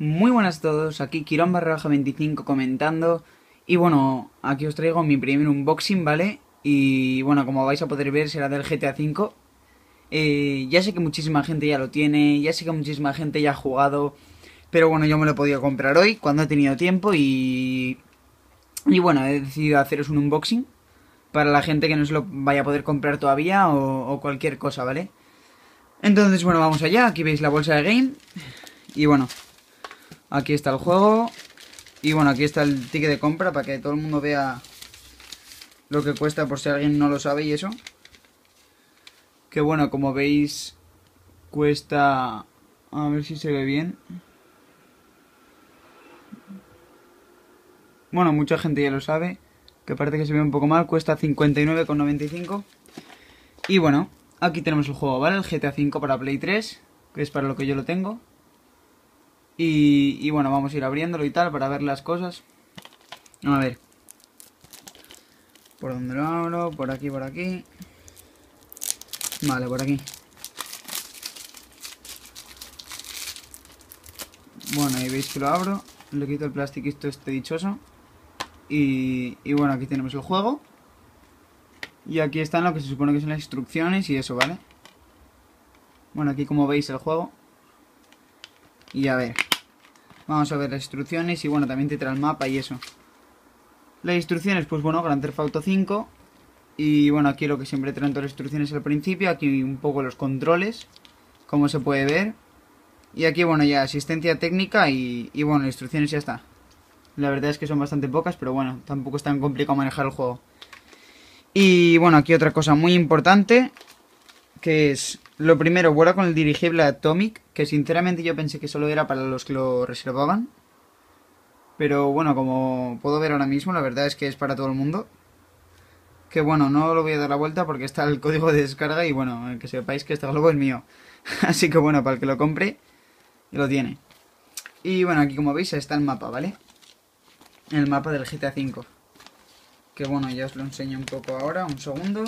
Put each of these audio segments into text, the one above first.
Muy buenas a todos, aquí Quirón barra 25 comentando y bueno, aquí os traigo mi primer unboxing, ¿vale? Y bueno, como vais a poder ver será del GTA V eh, Ya sé que muchísima gente ya lo tiene, ya sé que muchísima gente ya ha jugado Pero bueno, yo me lo he podido comprar hoy cuando he tenido tiempo y... Y bueno, he decidido haceros un unboxing Para la gente que no se lo vaya a poder comprar todavía o, o cualquier cosa, ¿vale? Entonces bueno, vamos allá, aquí veis la bolsa de game Y bueno, Aquí está el juego. Y bueno, aquí está el ticket de compra para que todo el mundo vea lo que cuesta por si alguien no lo sabe y eso. Que bueno, como veis, cuesta... A ver si se ve bien. Bueno, mucha gente ya lo sabe. Que parece que se ve un poco mal. Cuesta 59,95. Y bueno, aquí tenemos el juego, ¿vale? El GTA V para Play 3. Que es para lo que yo lo tengo. Y, bueno, vamos a ir abriéndolo y tal para ver las cosas. A ver. ¿Por dónde lo abro? Por aquí, por aquí. Vale, por aquí. Bueno, ahí veis que lo abro. Le quito el plastiquito este dichoso. Y, y bueno, aquí tenemos el juego. Y aquí están lo que se supone que son las instrucciones y eso, ¿vale? Bueno, aquí como veis el juego. Y a ver. Vamos a ver las instrucciones y bueno, también te trae el mapa y eso. Las instrucciones, pues bueno, Grand Theft Auto 5. Y bueno, aquí lo que siempre traen todas las instrucciones al principio. Aquí un poco los controles, como se puede ver. Y aquí, bueno, ya asistencia técnica y, y bueno, instrucciones ya está. La verdad es que son bastante pocas, pero bueno, tampoco es tan complicado manejar el juego. Y bueno, aquí otra cosa muy importante, que es lo primero, vuela con el dirigible Atomic, que sinceramente yo pensé que solo era para los que lo reservaban. Pero bueno, como puedo ver ahora mismo, la verdad es que es para todo el mundo. Que bueno, no lo voy a dar la vuelta porque está el código de descarga y bueno, que sepáis que este globo es mío. Así que bueno, para el que lo compre, lo tiene. Y bueno, aquí como veis está el mapa, ¿vale? El mapa del GTA V. Que bueno, ya os lo enseño un poco ahora, un segundo.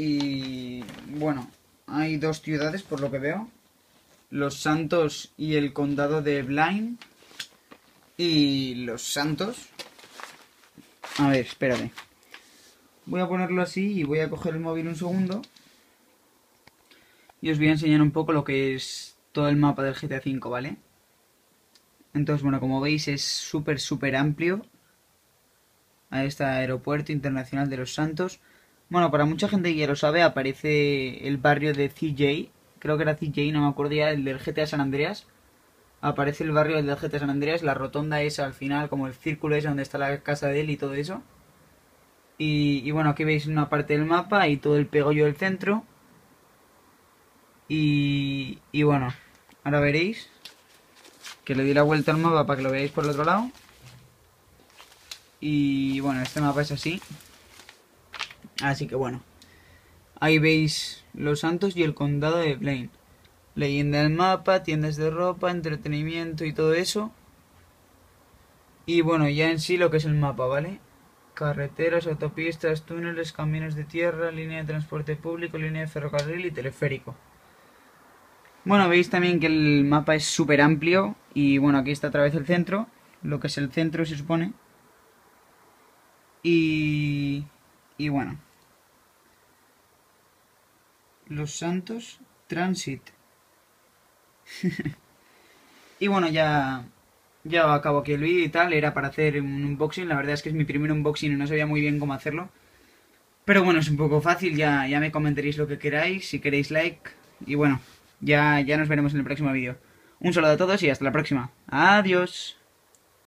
Y bueno, hay dos ciudades por lo que veo. Los Santos y el condado de Blind. Y los Santos. A ver, espérate. Voy a ponerlo así y voy a coger el móvil un segundo. Y os voy a enseñar un poco lo que es todo el mapa del GTA V, ¿vale? Entonces, bueno, como veis es súper, súper amplio. Ahí está Aeropuerto Internacional de los Santos. Bueno, para mucha gente que ya lo sabe, aparece el barrio de CJ. Creo que era CJ, no me acuerdo ya, el del GTA San Andreas. Aparece el barrio del GTA San Andreas, la rotonda esa al final, como el círculo ese donde está la casa de él y todo eso. Y, bueno, aquí veis una parte del mapa y todo el pegollo del centro. Y, y bueno, ahora veréis que le di la vuelta al mapa para que lo veáis por el otro lado. Y bueno, este mapa es así. Así que bueno. Ahí veis Los Santos y el condado de Blaine. Leyenda del mapa, tiendas de ropa, entretenimiento y todo eso. Y bueno, ya en sí lo que es el mapa, ¿vale? Carreteras, autopistas, túneles, caminos de tierra, línea de transporte público, línea de ferrocarril y teleférico. Bueno, veis también que el mapa es súper amplio y bueno, aquí está otra vez el centro, lo que es el centro se supone. Y, y bueno, los Santos Transit. y bueno, ya, ya acabo aquí el vídeo y tal. Era para hacer un unboxing. La verdad es que es mi primer unboxing y no sabía muy bien cómo hacerlo. Pero bueno, es un poco fácil. Ya, ya me comentaréis lo que queráis. Si queréis like. Y bueno, ya, ya nos veremos en el próximo vídeo. Un saludo a todos y hasta la próxima. Adiós.